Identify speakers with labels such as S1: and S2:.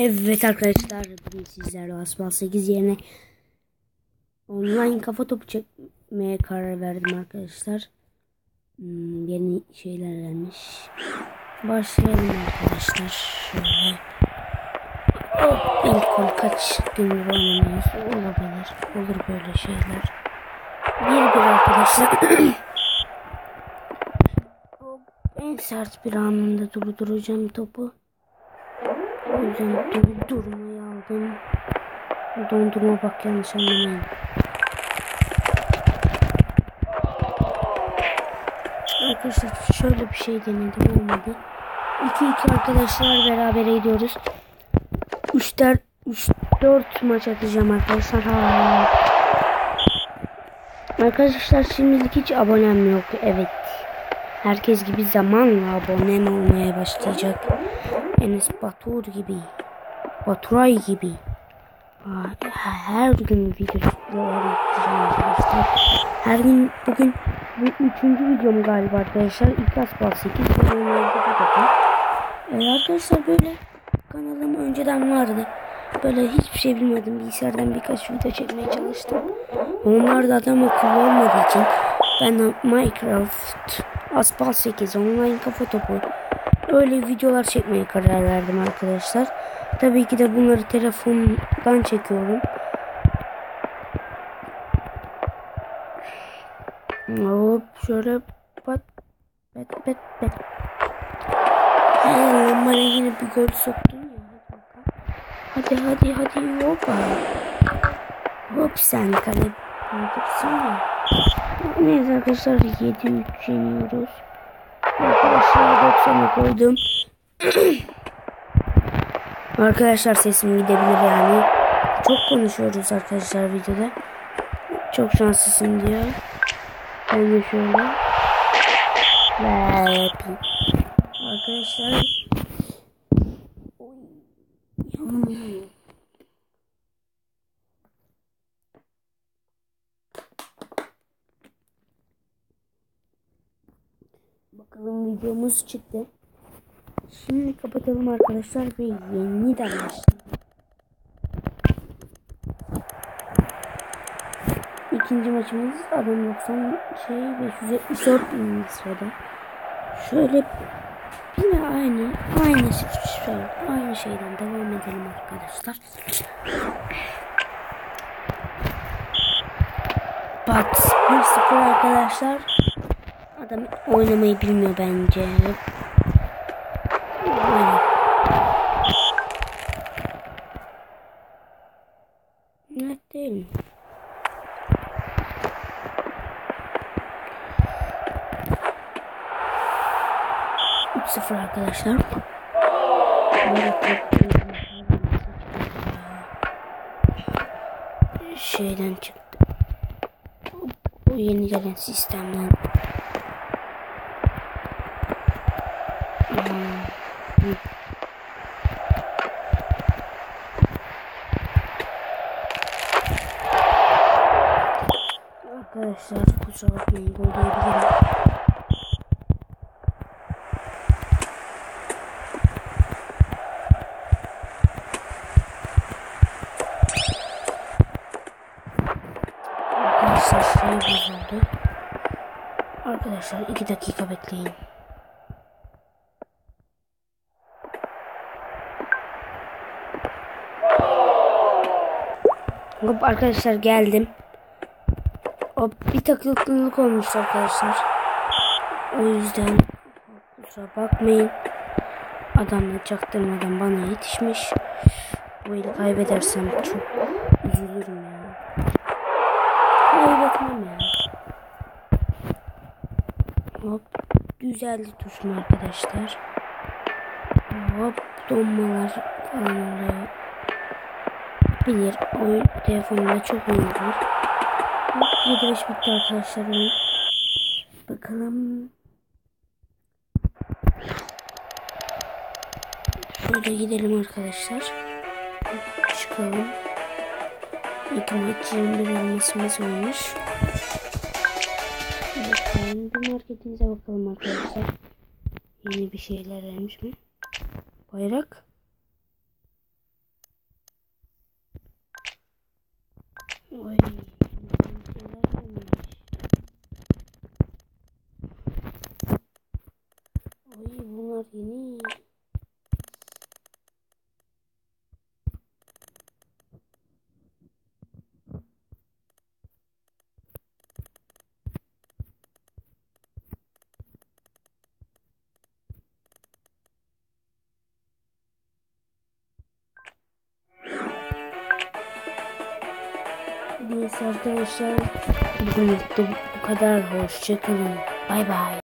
S1: Evet arkadaşlar bugün sizlerle Asbal 8 yerine online kafa topu çekmeye karar verdim arkadaşlar. Hmm, yeni şeyler gelmiş. Başlayalım arkadaşlar. Şöyle. Oh, ilk gol kaç gündür oynamıyoruz. Olabilir. Olur böyle şeyler. Bir bir arkadaşlar. Oh, en sert bir anında durduracağım topu. Yüzden dur durmayı aldım. Dondurma bak yanlış anlamayın. Arkadaşlar şöyle bir şey denedim olmadı. 2-2 arkadaşlar beraber gidiyoruz. 3-4 3-4 maç atacağım arkadaşlar. Ha. Arkadaşlar şimdilik hiç abonem yok. Evet. Herkes gibi zamanla abonem olmaya başlayacak. Enes Batur gibi. Baturay gibi. Her gün videolar arkadaşlar. Her gün bugün bu üçüncü videom galiba arkadaşlar. İlk Asbal 8 ee, arkadaşlar böyle kanalım önceden vardı. Böyle hiçbir şey bilmiyordum. Bilgisayardan birkaç video çekmeye çalıştım. Onlar da adam akıllı olmadığı için ben Minecraft, Asbal 8, online kafa topu öyle videolar çekmeye karar verdim arkadaşlar. Tabii ki de bunları telefondan çekiyorum. Hop şöyle pat pat pat pat. Bana yine bir gol soktun ya. Hadi hadi hadi hoppa. Hop sen kale buldursana. Neyse arkadaşlar 7-3 yeniyoruz. Arkadaşlar 90'a koydum. arkadaşlar sesim gidebilir yani. Çok konuşuyoruz arkadaşlar videoda. Çok şanslısın diyor. Ben de şöyle. Ve. Arkadaşlar. Bakalım videomuz çıktı. Şimdi kapatalım arkadaşlar ve yeniden başlayalım. İkinci maçımız adam 90 şey 574 sırada. Şöyle yine aynı aynı şey aynı şeyden devam edelim arkadaşlar. Bat 1-0 arkadaşlar. Adam oynamayı bilmiyor bence. Aynen. Net değil mi? Üç sıfır arkadaşlar. Şeyden çıktı. Bu yeni gelen sistemden. Arkadaşlar kusura bakmayın gol diyebilirim. Arkadaşlar şey bozuldu. Arkadaşlar iki dakika bekleyin. Arkadaşlar geldim. Bir takılıklılık olmuş arkadaşlar. O yüzden kusura bakmayın. Adamla çaktırmadan bana yetişmiş. Bu eli kaybedersem çok üzülürüm ya. Kaybetmem ya. Hop düzeldi tuşum arkadaşlar. Hop donmalar falan oluyor bilir. Oyun telefonunda çok oyuncu. Yediriş bitti arkadaşlar. Bakalım. Şöyle gidelim arkadaşlar. Çıkalım. İki maç 21 elmasımız olmuş. Bakalım bir marketimize bakalım arkadaşlar. Yeni bir şeyler vermiş mi? Bayrak. Oy. Bunlar yeni. Neyse arkadaşlar bugünlük de bu kadar. Hoşçakalın. Bay bay.